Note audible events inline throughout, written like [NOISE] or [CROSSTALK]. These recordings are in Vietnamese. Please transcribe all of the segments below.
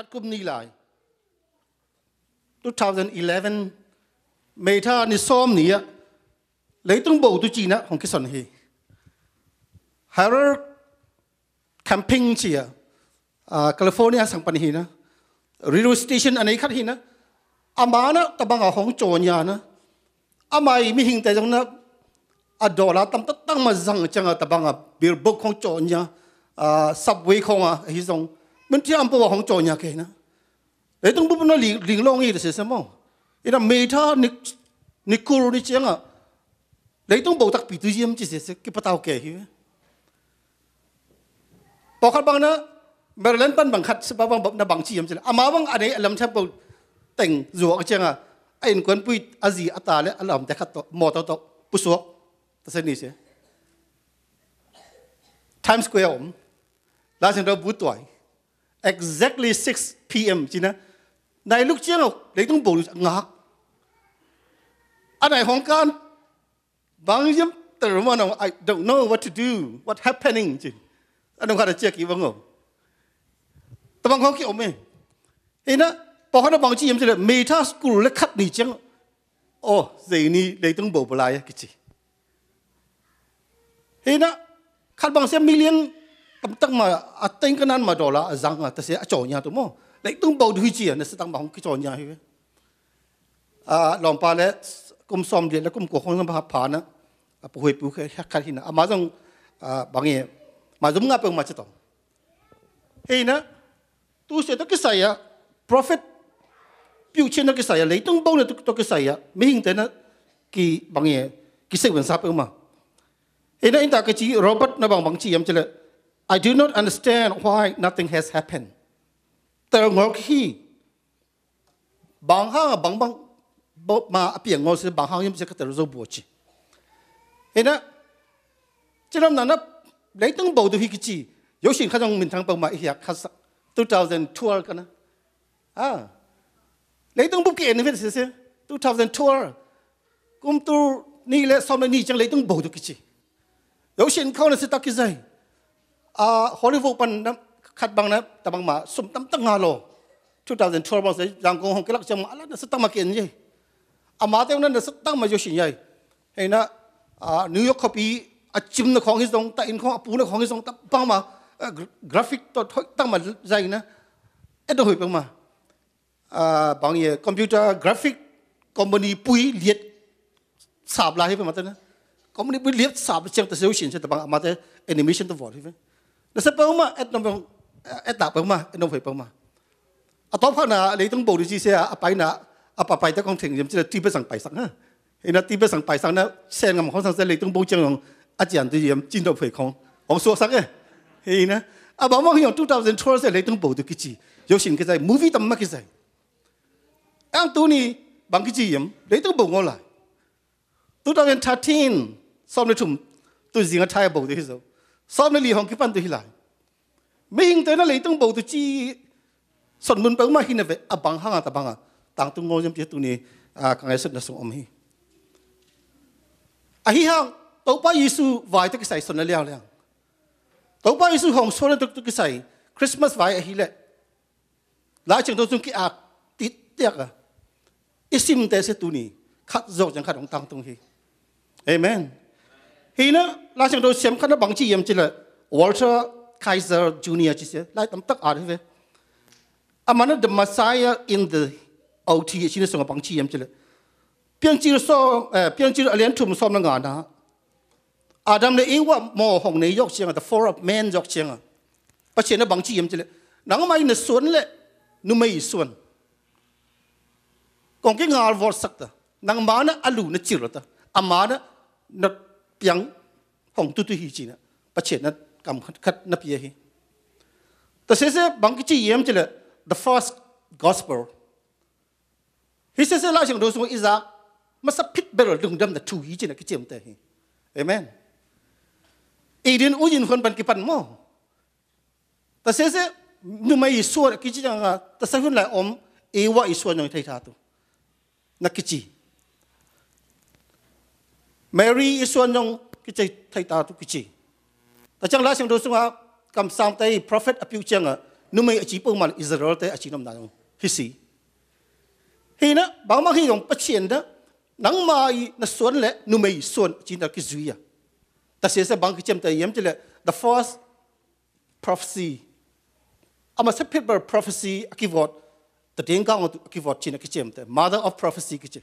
thắt cúp ni lại. 2011 mấy tha ni xóm ni á. Lấy tung bầu tu chỉ nè không cái sần hì. Harvard camping chi á, à. à, California sang pan hì nè. Radio station anh ấy khát hì nè. À, Ama nè tập bằng hóng chỗ nhà nè. Ama ấy mi hình tại trong nè. À đó là tâm tất tăng mà rằng chăng à tập bằng à biểu bốc không chỗ nhà subway không à hì dòng. นนี้คัดฮีนะอามานะตะบังอาของโจนยานะอามาอีมีหิงแต่จังนะอดอลาตั้มตั้งมาจังจังตะบังอาบิลบุกของโจนยาอ่าซับเวย์ของอ่ะฮิซงมันที่อันปวของโจนยาเกนะเลยต้องบุบนะลิงลิงลงอีเสียสมองอีน่ะเมทานินิคูรุนิเจียงอ่ะเลยต้องบอกตักปีตุยิมจีเสียกิปตาวเกฮิพอขัดบังนะเบรเลนปันบังคัดสบบังแบบนะบังชียมจีอามาบังอันนี้ลำเทปแต่งจัวก็เจียงอ่ะไอ้คนคนปุยอาซีอัตาเลอลำแต่ขัดตัวมอตัวตัวปุสวกตัดสินนี่เสีย Times Square ผมลาสินเราบุตรตัว exactly 6 p.m. chỉ na này, lúc chiếng học lấy tôi bổ ngạc anh này hoàng can bang yếm từ mà nó I don't know what to do. What happening? Chỉ anh không có chiếc gì vâng không tao bằng không kiểu mày thế nữa bỏ hết nó bằng chỉ yếm chỉ là mê tha school lấy khát nỉ chiếng ô dây ni lấy tôi bổ bổ lại cái gì thế nữa khát bằng xem million tam tắc mà à tên cái nan mà đó là rằng à ta sẽ chỗ nhà tụi mò lấy tung bầu đuôi chỉ là sẽ tăng bằng cái chỗ nhà hết à lòng pa lẽ cũng xóm điện là cũng của không làm phá nữa. À bù hồi bù cái khác hin à mà rằng à bằng nghe, mà giống ngã bằng mà chết tông hay nữa tu sẽ cái sai à prophet biểu trên nó cái sai à lấy tung bầu là tôi cái sai à mấy hình thế nó kỳ bằng nghe cái sự vận sắp mà. Hay nữa anh ta cái chỉ robot nó bằng bằng chỉ em chơi I do not understand why nothing has happened. There ngok hi. Bang ha bang bang bo ma apiang ngos bang ha yum se ka ter zo bo chi. Ena chiram na na lấy tung bầu hi kichi. Yo shin khajong min thang bang ma hi yak khas 2012 kana. Ah. Lấy tung bu ke ne ven se 2012. Kum tu ni le som ni chang lấy tung bầu du kichi. Yo shin khona se takizai. à phục pan nam khát bang nam tabang mà sum tam tang nga lo 2012 bang se jang kong hong kelak cham ala na satang ma ken ye ama te na na satang ma yoshin ye he na à New York copy à chim na khong his dong ta in khong apu na khong his dong ta bang mà graphic to thoi tang ma zai na Đâu hồi bang mà à bằng ye computer graphic, company pui liệt, sạp lại hết mà tên company pui liệt, sạp chiang ta solution cho ta bằng mà tên. Animation to vọt hết na sa pauma et nong et na pauma et nong pauma a top kha na le tung đi chi xe, à pai na a pa pai ta kong thing jam chi ti ba sang pai sang ha he na ti ba sang pai sang na sen ngam khong sang se le tung bo chang nong a jian di yam chin do phei khong ong so sang e he na a ba mo hiong 2012 lấy le tung bo di ki chi yo shin ke sai movie tam ma cái gì, ang tu ni bằng cái gì yam lấy tung bo ngol la 2013 som le thum tu zinga thai bo di so sau này li hồng cái phần tôi lại. Mấy hình tới nó lấy tung bầu tôi chi sọn mun bằng mà hình về. À bằng hàng à ta bằng à. Tang tung ngô nhầm chết tôi nè. À càng ngày nó xuống om hi à hi hàng tàu bay Giêsu vài tôi cái sai sọn nó leo leo. Tàu bay Giêsu hồng sốt nó tôi cái sai Christmas vài à hi lệ. Lá chừng tôi tung cái à tít tiếc à. Isim tế sẽ tôi nè. Khát dọc chẳng khát ông tang tung hi Amen. company bùi liệt sạp chẳng tự sưu xin sẽ bằng mà tên animation tự vọt phải nó sẽ bao mà et nó bằng et đạp bao mà et nó phải bao mà à top hơn là lấy tung bộ đi xe à bay na à bà bay tới con thỉnh chỉ là ti bê sang bay sang ha thì nó ti bê sang bay sang nó xe ngầm không sang sẽ lấy tung bộ chẳng lòng à chỉ anh tự yếm chín đầu phải không ông số sang ấy thì nó à bảo mà hiểu 2012sẽ lấy tung bộ được cái gì 有时其实 movie 咁乜其实。ang tu ni bang ki jiyam le tu bo ngola 2013 som le thum tu zinga thai bo de hizo som le li hong ki pan tu hilai me hing te na le tung bo tu chi son mun pa ma hin ve abang hanga ta banga tang tu ngol jam tu ni a kang esat na piang, hong tu tu hi chi na, pa che na kam khat sai na pi hi. Ta se se bang so na tu ki sai christmas vai a se le la chang do chung ki ma sa pit a isim dam se tu ni khát dọc chẳng Amen. ông tăng tung hi amen hi na la chẳng đâu xem khát nó bằng chi yếm chỉ là Walter Kaiser Junior chỉ sẽ lại tầm Wa à thế amana thai tha tu. Na ki chi. Mary isuan nong kichai thai ta tu kichi. Ta chang la chang do sunga kam sam tay. prophet apiu chang a numai achi pung mal Israel tai achi nam na nong hisi. Hi na ba ma hi dong pachien da nang mai na suan le numai suan chi na ki à. ya. Ta se se bang ki chem tai yem chile the first prophecy ama se paper prophecy akivot ta ding ka ngot akivot chi na ki chem mother of prophecy ki.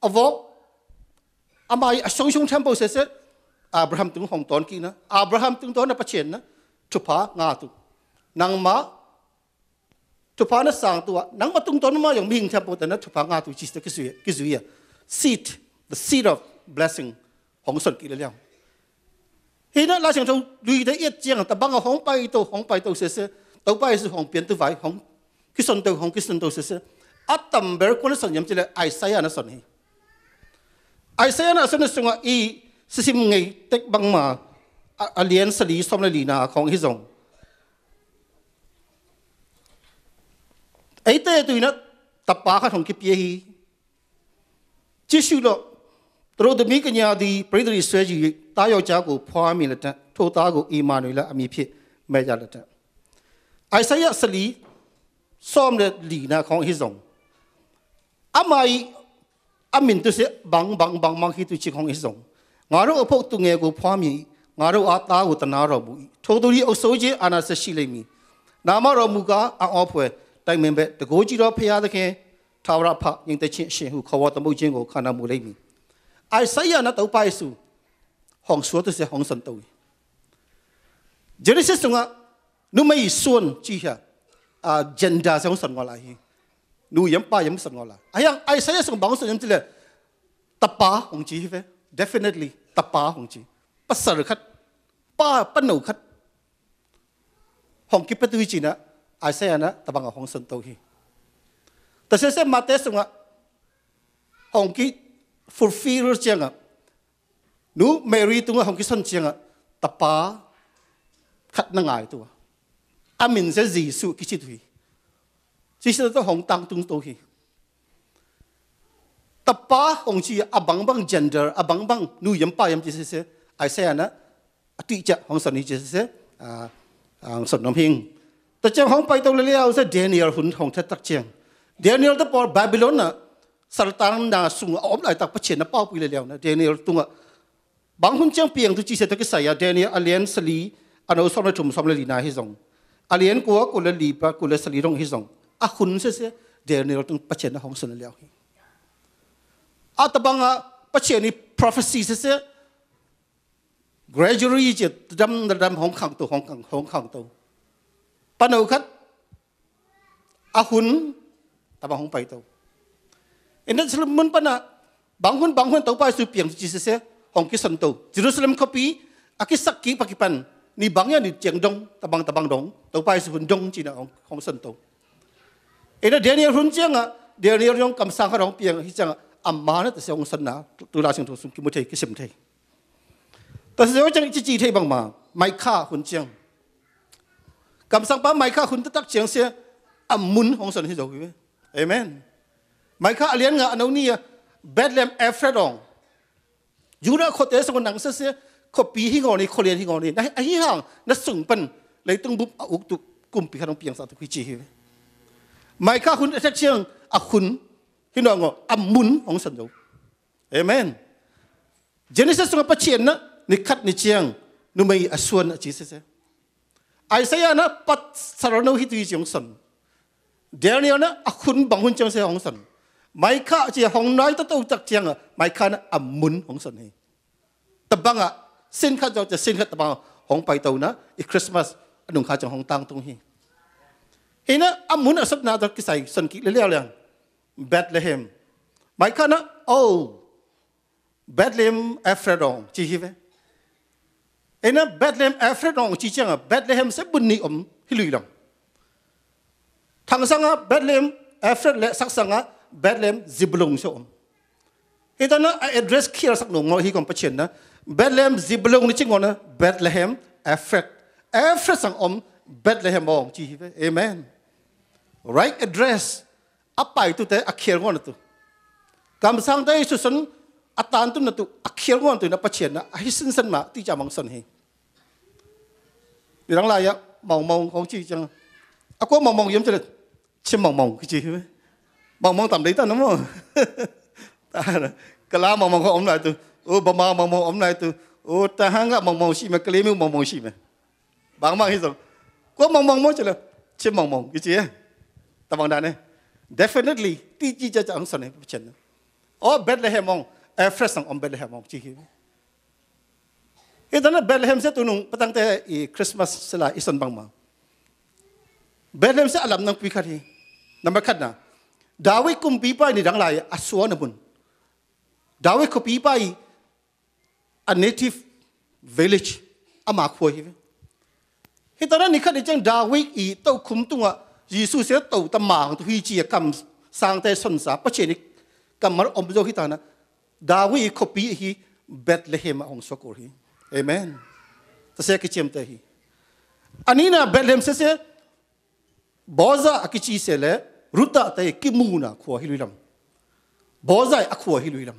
ba na avo amai asong song temple se se Abraham tung hong ton ki na Abraham tung ton na patchen na chupa nga tu nang ma chupa na sang tu nang ma tung ton ma yung ming temple ta na chupa nga tu chi se ki su ki su ya seed the seed of blessing hong son ki le liang hi na la chang tu lui de yet jiang ta bang hong pai to hong pai to se se to pai su hong pian tu vai hong ki son to hong ki son to se se atam ber ko na son yam chile Isaiah na son hi Isaiah na sun sunga i sisim ngai tek bang ma alien sali som li na khong hi zong ai te tu na tapa kha thong ki pye hi chi shu lo tro de mi ka nya di prai tri swe ji ta yo cha ko phwa mi la ta tho ta ko e ma ni la a mi phit me ja la ta Isaiah sali som le li na khong hi zong amai amin tu se bang bang bang mang hi tu chi khong isong ngaro apok tu nge ko phwa mi ngaro a ta ko tana ro bu tho tu ri au so je ana se shi lai mi na ma ro mu ka a aw phwe tai min be de go ji ro phaya de khin ထာဝရဖယင်တချင်းရှင်ဟုခေါ်ဝသမုတ်ခြင်းကိုခန္ဓာမူလိမ့်မည်အိုင်ဆိုင်ယနာတောပိုင်စုဟောင်ဆောတစေဟောင်စံတောဂျေရစ်စ်တုံကနုမေယီဆွန်ချီဟာအာဂျန်ဒါဆောင်စံဝလာဟီ isu, nu yam pa yam san ngola. Ayang ai saya sung bang san yam tile, tapa hong chi hi. Definitely, tapa hong chi pasar khat pa panu khat hong ki patu chi na ai sai na tabang hong san to hi ta se se mate sunga hong ki fulfill changa nu mary tunga hong ki san changa tapa khat na ngai tu amin se jisu ki chi tu hi chi se to hong tang tung to hi tapa hong chi abang bang gender abang bang nu yam pa yam chi se se ai se ana ati cha hong san ni chi se a ang son nom hing ta chang hong pai to le le se daniel hun hong tha tak chang daniel ta por babylon na sultan na sung om lai tak pa chen na pau pi le le na daniel tunga bang hun chang piang tu chi se ta ke sa ya daniel alien sali ano som na chum som le li na hi zong alien ko ko le li pa ko le sali rong hi zong a hun se se daniel tung pa chen na hong san le le atabanga pacheni prophecy se se, gradually je dam dam hong khang to, hong khang hong khang to. Pano khat, a hun taba hong pai to. Ina slam mun pana bang hun bang hun to pa su piang chi se se, hong ki san to. Jerusalem copy aki sak ki pakipan ni bang ya ni cheng dong, tabang tabang dong, to pa su hun dong chi na hong hong san เอเดเดียนรุ่นเจียงอะเดียร์นรุ่งคำสั่งขารของเพียงที่จังอัมมาเนะแต่เสียงสนาตุลาสิงห์ทุสุกิมุเทกิสิมเทแต่เสียงจังจีจีเทบังมาไม่ฆ่าหุ่นเจียงกำสั่งป้าไม่ฆ่าหุ่นตักเจียงเสียอัมมุนของสัที่จะคุยู่เอเมนไม่ฆ่าเลี้ยงอะอันนี้เบดเลมเอฟเรดองอยู่นะคนเตสกุลหนังเสียเขาปีที่งอนนี่เขาเรียนที่งอนนี่นะไอ้ห่างนะส่งเป็นเลยต้องบุบอุกตุกกุมปีขนมเพียงสาธุกิจีเฮ้ to ina daniel hun chang a daniel yong kam sang ha rong piang hi chang amma na ta seong san na tu la sing tu sum ki mu thei ki sim thei ta se chang chi chi thei bang ma mai kha hun chiang kam sang pa mai kha hun. Ta tak chiang se am mun hong san hi zo ki amen. Mai kha alian nga anau ni Bethlehem Ephraim Juda kho te song nang se se kho pi hi ngoni kho lian hi ngoni na hi hang na sung pan lấy tung búp uk tu kum pi khanong piang sa tu ki chi hi mai kha hun ta chiang a hun khi nào ngọ âm muốn ông sân dấu amen Genesis sung pa chien na, ni khat ni chiang, nu mai asuan chi se se. Isaiah na pat sarano hi tu chiang san. Daniel na akhun bang hun chang se hong san. Mai kha chi hong nai ta tu tak chiang mai kha na am mun hong san hi tabanga, sin kha jo sin kha tabang hong pai tau na, i Christmas, anung kha chang hong tang tung hi. hina ina amun asap na dar kisai san ki le le Bethlehem. Mai kana oh Bethlehem Ephraim chi hive ina bethlehem Ephraim, chi changa bethlehem se bunni om hilui lam thang sanga bethlehem Ephraim, le sak sanga bethlehem zibulung so om. Itana address kia sak no ngor hi kom pachen na bethlehem zibulung ni chingona bethlehem Ephraim, Ephraim sang om bethlehem mong chi amen. Right address apai tu te akhir ngon tu. Kam sang dai su sun atan tu na tu. Akhir ngon tu na pachen na hi sin san ma ti cha mang son hi rang la ya mong mong kong chi chang a ko mong mong yếm cho chim mong mong cái chi mong mong tam đấy ta nó mong [LAUGHS] ta cái lá mong mong có ông lại tu. Ô bà ma mong mong ông lại tu. Ô ta hang gặp mong mong gì mà cái lấy mong mong gì mà bang mang hết rồi có mong mong mỗi cho là chim mong mong, cái chi ta bằng đàn này definitely ti chi cha cha ang son này chen o Bethlehem mong e fresh ang om Bethlehem mong chi hi ito na Bethlehem sa tunong patang te i Christmas sila ison bang ma Bethlehem sa alam ng pikat hi number kat na Dawi kum pipa ni dang lai aswa na bun Dawi cùng pipa i a native village ama khoi hi ta na ni kat ni chang Dawi i tau kum tunga Jesus sẽ tàu ta mang tu huy chi cầm sang tay xuân sa bắt chế cầm mar om ta hitana Dawi copy hi Bethlehem ong sokor hi amen ta se ki chem te hi anina Bethlehem se se boza akichi se le ruta te kimuna khwa hi luilam boza akhwa hi luilam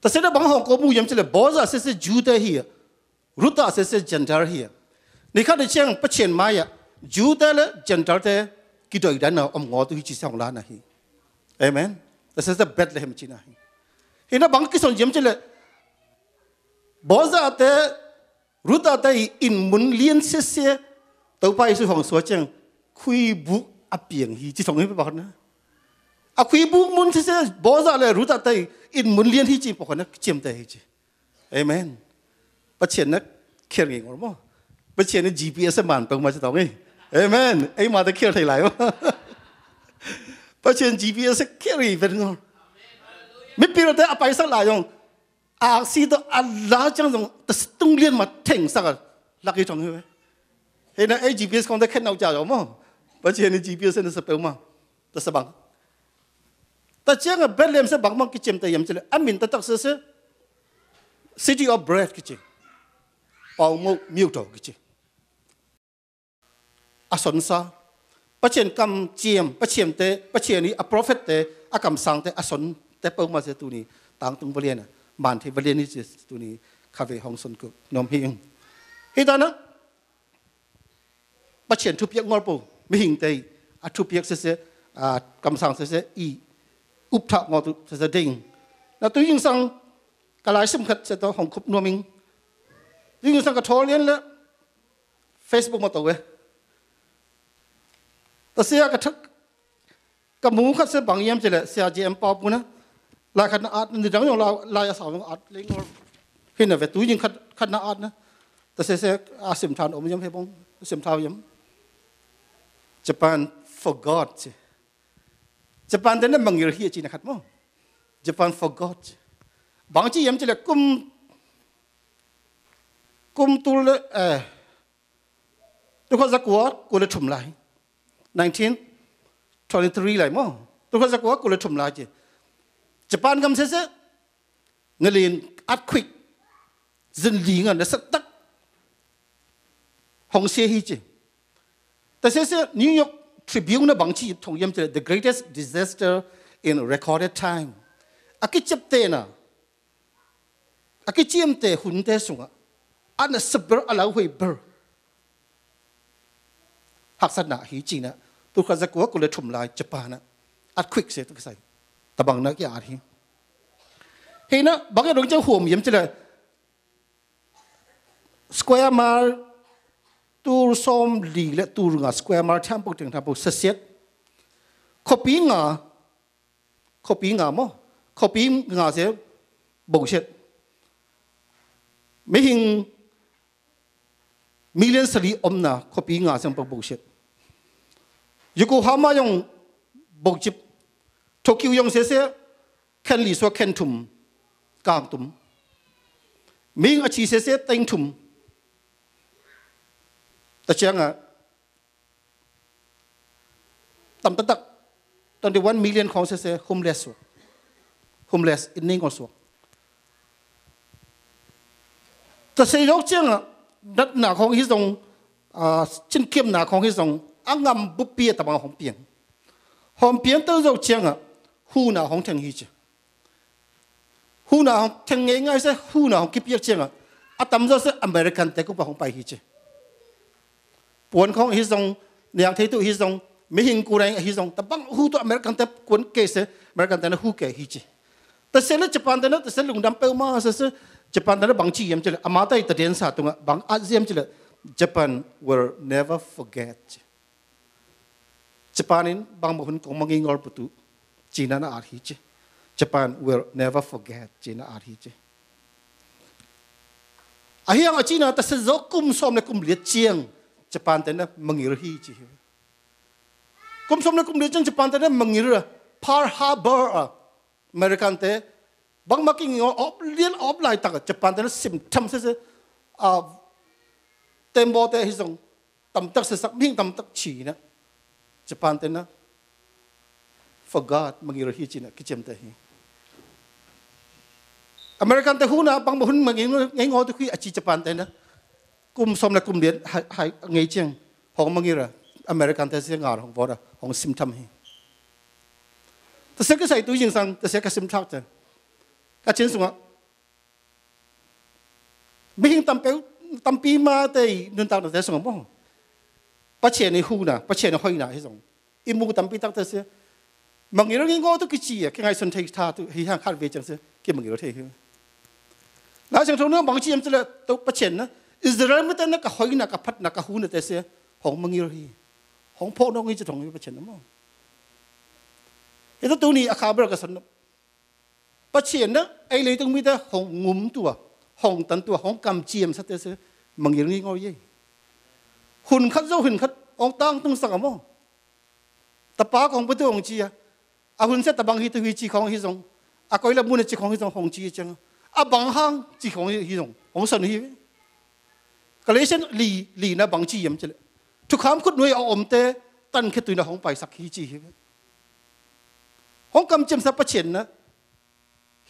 ta se da bang hong ko mu yam chele boza se se juda hi ruta se se gentile hi ni kha de cheng pa chen maya Juda le gentle te ki doi dan na om ngo tu hi chi sang la na hi amen. This is the bethlehem chi na hi hina bang ki son jem chele boza te ruta te in mun lien se se to pai su hong so cheng khui bu a pieng hi chi song hi ba na a khui bu mun se se boza le ruta te in mun lien hi chi pa na chem te hi chi amen. pa chen na kher ngi ngor mo pa chen na gps man bằng mà cho tao nghe Amen. Ấy mà ta kêu thầy lại mà. Bắt chuyện GPS carry về ngon. Mấy biểu thế apa sao lại dùng. À si đó Allah chẳng dùng tung liên mà thỉnh sắc à. Cái trong hơi. Thế nên ấy GPS con ta khen nào chả rồi mà. Bắt chuyện GPS nó sẽ mà. Ta sẽ bằng. Ta chỉ là Bethlehem sẽ bằng bằng cái chim ta yếm chứ. Amin ta tắc sẽ City of Bread cái bao mô miêu trò cái chứ. À sẵn sa bắt chuyện cầm chiêm bắt chiêm tế bắt chuyện đi à prophet tế à cầm sang tế à sẵn tế bao mà sẽ tu ni tăng tung vật liền à bản thể vật liền đi tu ni cà phê hồng sơn cực nom hiền hi ta nữa bắt chuyện chụp việc ngor bù mi hình tế à chụp việc sẽ sẽ à cầm sang sẽ sẽ y, úp thọ ngor tu sẽ sẽ đình là tu nhưng sang cả lái xâm khất sẽ to hồng khúc nuông mình sang ka thol len le facebook ma to we ta sia ka thak ka mu khat se bang yam chele sia ji em pa pu na la khat na at ni dang yong la la ya sa yong at le ngor hin na ve tu yin khat khat na at na ta se se a sim than om yam he bong sim thao yam Japan forgot Japan den na mangir hi chi na khat mo Japan forgot bang chi yam chele kum kum tul eh tu ko zakwa ko le thum lai 1923 lại mà tôi có ra quá cô là chùm lại chứ Japan cầm thế thế người liền earthquake dân lý ngân nó sắp tắc hong xe hi chứ tại sao New York Tribune nó bằng chỉ thông yếm the greatest disaster in recorded time à cái chấp tê na à cái chiêm tê hun tê sung à anh là sập bờ à lão huệ bờ hak sa na hi chi na tu kha za ko ko le thum lai japan na at quick se tu sai ta bang na ki a hi he na bang ya dong chang huom yem chila square mile tur som li le tur nga square mile tham pok ting tham pok sa set copy nga copy nga mo copy nga se bong set mấy hình million sali om na copy nga sang pok bong set Yokohama yung bogjip Tokyo yung sese ken li so ken tum kang tum mình ở chỉ sẽ sẽ tinh thùng ta chẳng à tầm tắc tắc 21 million ของเสีย homeless homeless in นี่ก็ส ăn sập ăn lâu hồi bờ học sinh nạ hí chỉ nè. Tôi khá giác quá cô lấy chùm lại Japan nè. Ăn quick sẽ tôi say ta bằng nãy cái ăn hí. Hí nè bằng cái đồng chân hùm yếm chứ là square mar tour som lì lệ tour ngà square mar tham bốc trường tham bốc sơ xét copy ngà. Copy ngà mò copy ngà sẽ bốc sét, mấy hình million sari omna kopi nga sang pak bokship yokohama yong bokchip tokyo yong se se ken li so ken tum kam tum ming achi se se teng tum ta changa tam ta tak 21 million ของเซเซ homeless homeless in ning also แต่เซยกเจียงอะ đất nào không hít dòng à chân kiếm nào không hít dòng ăn ngầm bút bia tập bằng hồng biển. Hồng biển tới dầu chiang à hu nào không thành hít chứ hu nào không thành ngay ngay sẽ hu nào không kịp biết chiang à à tầm giờ sẽ American, tây cũng bằng hồng bay hít chứ buồn không hít dòng nhà thấy tụ hít dòng mấy hình cô này hít dòng tập bằng hu tụ American tây cuốn kê sẽ American tây nó hu kê hít chứ ta sẽ lấy Japan tây nó ta sẽ lùng đam bèo mà sẽ japan ta na bang chi yam chile ama ta ta den sa tu nga bang aziam chile japan will never forget. Japan in bang mo hun ko mangi ngor putu china na ar hi chi japan will never forget china ar hi chi ahiang a china ta se zo kum som le kum le chiang japan ta na mangi ro hi chi kum som na kum le chang japan te mangir par harbor a american te bang making ngo op lien op lai tak japan te sim tham se se a tembo te hi song tam tak se sak ming tam tak chi na japan te na for god mangir hi chi na ki chem te hi american te hu na bang mo hun mangir ngai ngo te khui a chi japan te na kum som na kum lien hai ngai chang hong mangir American แต่เสียงาของวอดของซิมทัมฮีแต่เสียก็ใส่ตัวยิงสังแต่เสียก็ซิมทักเจก็เช่นสมมติไม่ยิงตั้มเป้ตั้มปีมาแต่นุนตาแต่สมมติปัจเจในหูนะปัจเจในห้อยนะที่สองอิมูตั้มปีตักแต่เสียบางอย่างเราก็ต้องกิจอ่ะแค่ไงสนใจท่าตัวที่ห้างคาดเ วจังเสียแค่บางอย่างเราเท่ขึ้นแล้วจังทงนั้นบางทีมันจะตัวปัจเจนะอิสราเอลไม่แต่นักห้อยนักพัดนักหูนะแต่เสียของบางอย่างเราของพ่อน้องนี่จะทงอยู่ประเชนนะมั้งเฮ้ยตัวนี้อาคาบรกสัน ประเชนนะไอ้เลยต้องมีแต่ของงุมตัวของตันตัวของกำเจียมสัตย์เสือมังอย่างนี้งอยี่หุ่นคัดเจ้าหุ่นคัดองตั้งต้องสังมั้งตะปาของประตูของจีอะอาหุ่นเสตะบังฮิตวิจีของฮิซงอาก้อยละมุนจีของฮิซงของจีจังอาบังห้างจีของฮิซงของสันฮิก็เลยเช่นลีลีนะบังจียมจะเลยทุกคำคุดหน่วยเอาอมเตตันแค่ตัวนะของไปสักฮีจีของกำเชนนะ he never forget อามาบังมึงมึงอย่างเงี้ยตักปอะไรตัวชี้ไหลไปมั้งแล้วสิ่งที่บางจีอันนะ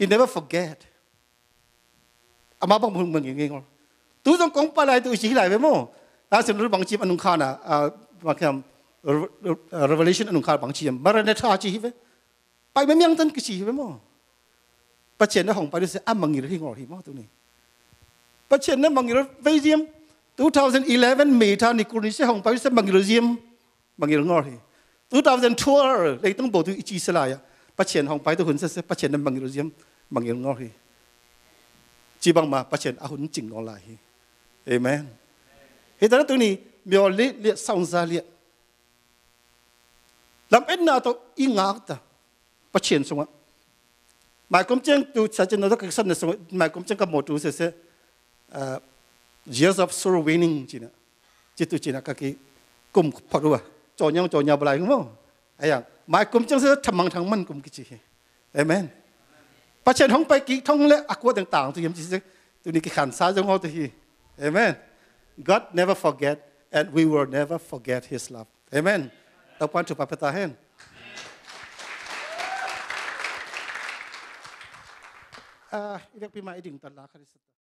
He never forget. Ama bang mung mung ngi ngol. Tu dong kong pa lai tu chi lai ve mo. Ta sin ru bang chi anung khana a ma kham revelation anung khar bang chi am. Bara ne tha chi hi ve. Pai me myang tan ki chi ve mo. Pa chen na hong pa du se am mangi ri ngol hi mo tu ni. Pa chen na mangi ro ve jiam 2011 May tha ni kur ni se hong pa du se mangi ro jiam mangi ro ngol hi. 2012 lấy tung bộ tu chi se lai. Pa chen hong pa tu hun se se, pa chen na mangi ro jiam bằng mangil ngó hi chi bằng mà pa chen a hun chỉnh ngó lai hi amen. Thế đó tôi ni miêu lệ lệ song gia lệ làm ít nào to ý ngak ta. Pa xong á. Mai cũng chẳng tu sa chân nó ta ka san na mai kom chen ka mo tu sẽ sẽ à, years of sorrow winning chỉ nè. Chỉ tu chỉ nè, các cái cùng phật rồi cho nhau cho nhau lại không không? Ai à mai cũng chẳng sẽ thầm mang thằng mình cùng cái gì amen. ราะฉะนั้นท่องไปกิกท่องเละอักวต่างๆตัวยิมจิตัวนี้กิขันซาจงเอาตัวทีเอเมน God never forget and we will never forget His love Amen ตะวันถูกปะเปาเนอ่าเรียกพี่มาอีดึงตลาคริสต์